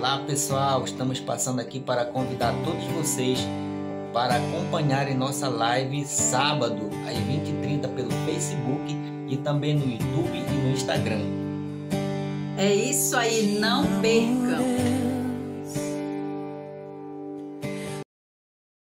Olá pessoal, estamos passando aqui para convidar todos vocês para acompanharem nossa live sábado às 20h30 pelo Facebook e também no YouTube e no Instagram. É isso aí, não percam!